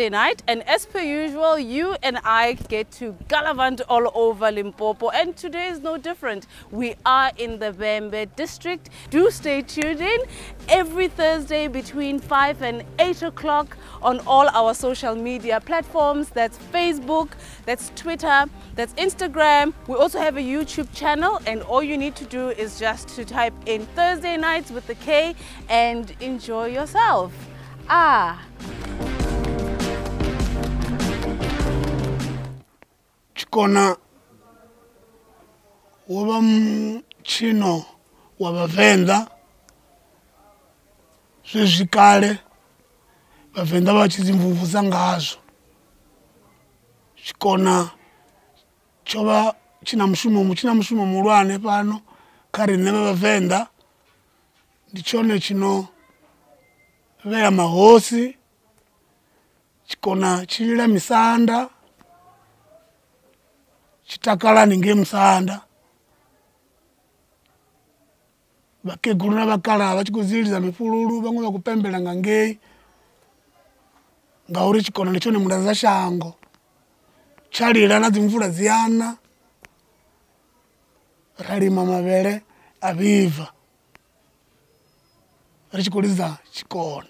Thursday night. And as per usual, you and I get to gallivant all over Limpopo. And today is no different. We are in the Bembe district. Do stay tuned in every Thursday between 5 and 8 o'clock on all our social media platforms. That's Facebook, that's Twitter, that's Instagram. We also have a YouTube channel and all you need to do is just to type in Thursday nights with the K and enjoy yourself. Ah. tshikona wo vha mutshino wa vhavenḓa zwezwi kale vhavenḓa vha tshi dzimvumvusa ngazwo tshikona tsho vha tshi na mushumo tshi na mushumo muhulwane fhano kha riṋe vha vhavenḓa ndi tshone tshino vhea mahosi tshikona tshi lila misanda chitakalani ngemsaanda vakeguru na vakalaha vachikuziliza mifululu vamwe vakupembelanga ngei ngauri chikona ndichone munda za shango chalila na dzimvula ziyana ralima mavele aviva richikulidza chikona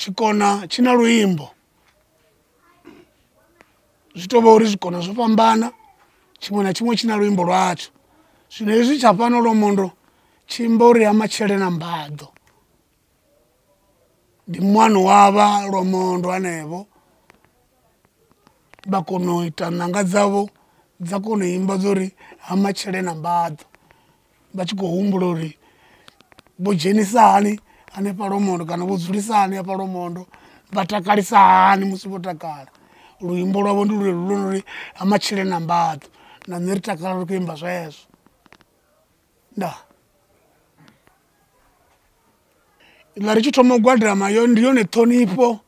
chikona china luimbo zvitove uri zvikona zvopambana chimwe nachimwe china luimbo rwacho zvino izvi chapano romondo chimbori yamachele nambadho ndimwanhu wava romondo anevo vakonoita nanga dzavo dzakonoimba dzori hamachele nambadho vachikohumbura uri vojenisa hani pane paromondo kana vodzurisani yaparomondo vatakarisa hani musi votakara luimbo rwavo ndirwe rulonori amachire nambato nanheritakara rikuimba zvaizvo nda larichitomogwadirama yo ndiyo nethonipo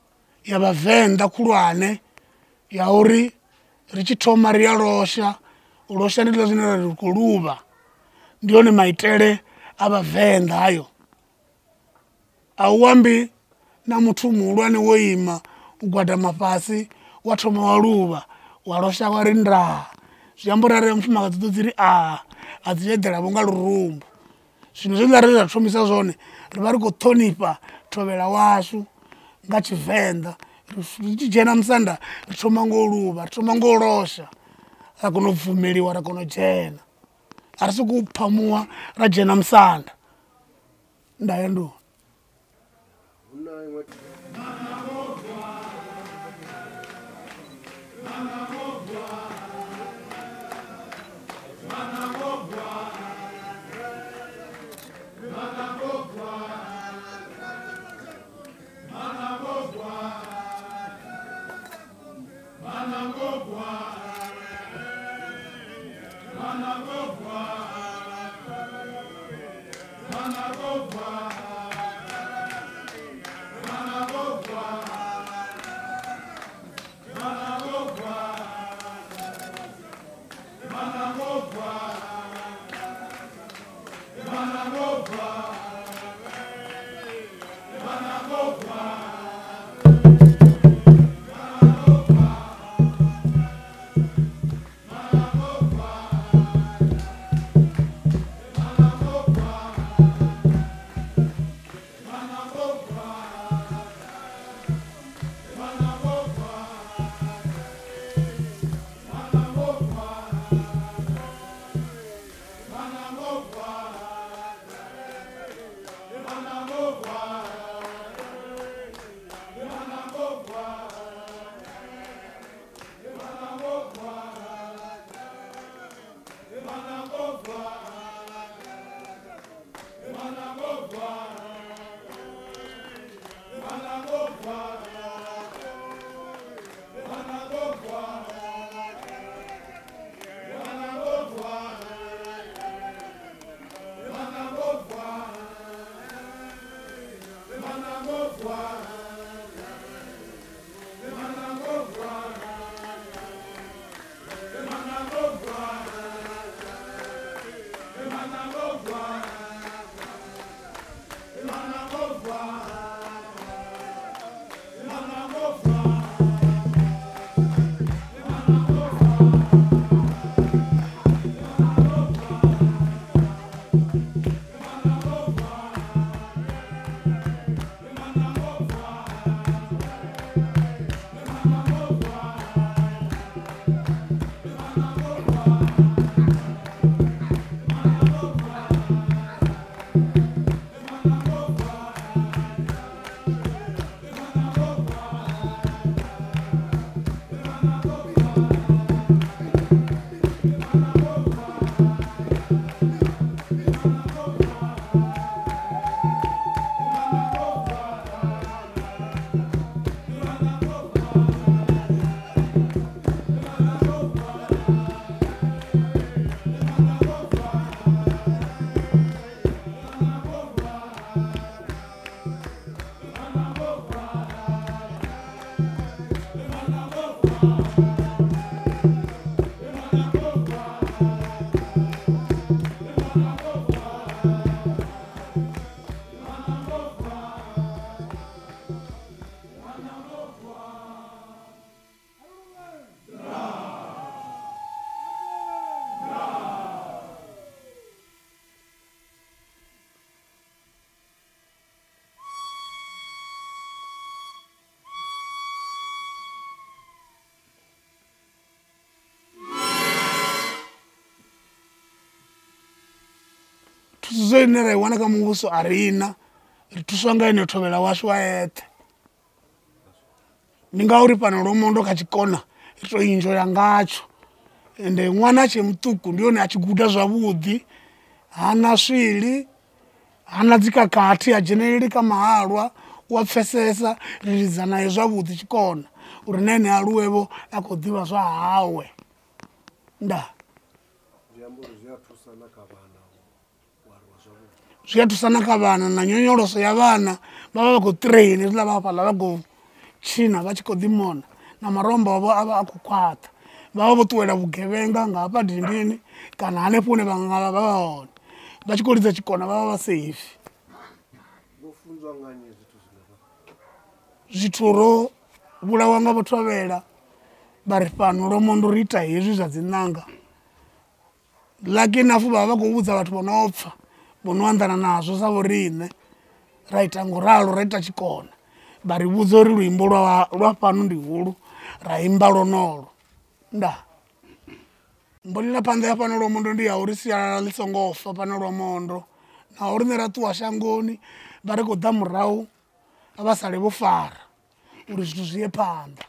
yavavhenda kurwane yauri richitoma riya rosha rosha ndirazvinoraruko ruva ndiyo nemaitere avavhenda ayo hauambi na muthu muhulwane wo ima u gwadama fhasi wa thoma wa luvha wa losha wa ri ndaha zwi amba uri arali mufumakadzi ḓo dziri a a dzi eḓelavho nga lurumbu zwino zwe ndari ra thomisa zwone ri vha ri khou ṱhonifha thovhela washu nga tshivenḓa ri tshi dzhena musanda ri thoma ngo luvha ri thoma ngo losha ra kona u bvumeliwa ra kona u dzhena a ri sokou phamuwa ra dzhena musanda ndayo ndoo thikhedzo ine ra i wana kha muvhuso a ri na ri thuswa nga ene thovhela washu wa eṱhe ndi ngauri fhano lomondo kha tshikona ri tou injoya ngatsho ende ṅwana a tshe muṱuku ndi hone a tshi guda zwavhuḓi hana swili hana dzikakhathi ha dzheneleli kha mahalwa u a pfesesa ri naye zwavhuḓi tshikona uri na ene aluwevho a khou ḓivha zwa hawe ndaa zwiya thusana kha vhana na nyonyoloso ya vhana vha vha vha khou train hezwila vha fhaḽa vha khou tshina vha tshi khou ḓi mona na maromba avho a vha a khou khwaṱha vha vha vho ṱuwela vhugevhenga nga hafha dindini kana hanefho hune vha nga vha vha hone vha tshi khou lidza tshikona vha vha vha safe zwithu ro vhulawa nga vhathu avhela vha ri fhano lomo ndo ri ita hezwi zwa dzi ṋanga lucky enough vha vha vha khou vhudza vhathu vho no pfha munowanzana nazvo savo riine raita nguraro raita chikona varivudza uri rwimbo rwafano ndihuru raimba ronoro nda mbonina panza yapano romondo ndiyaurisiyana risongofa pano romondo nao rine ratuwa shangoni vari kudha murau vasale vofara uri zvinhu zviye panza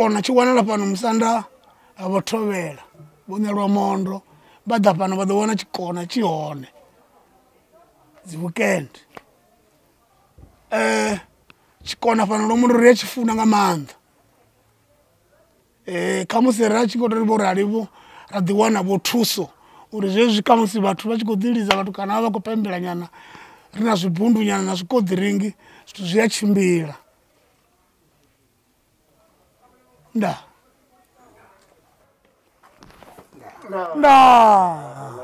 kona tshi wanala fhano musanda vho thovhela vho nyelwa mondo vha ḓa fhano vha ḓo wana tshikona tshi hone dzi weekend eh tshikona fhano lo muri ri a tshifuna nga maanḓa eh kha musi ra tshi khou tori vho rali vho ra ḓi wana vho thuso uri zwezwi kha musi vhathu vha tshi khou ḓiliza vhathu kana vha khou pembela nyana ri na zwibundu nyana na zwikoḓiringi zwithu zwi a tshimbila Nah. Nah. Nah.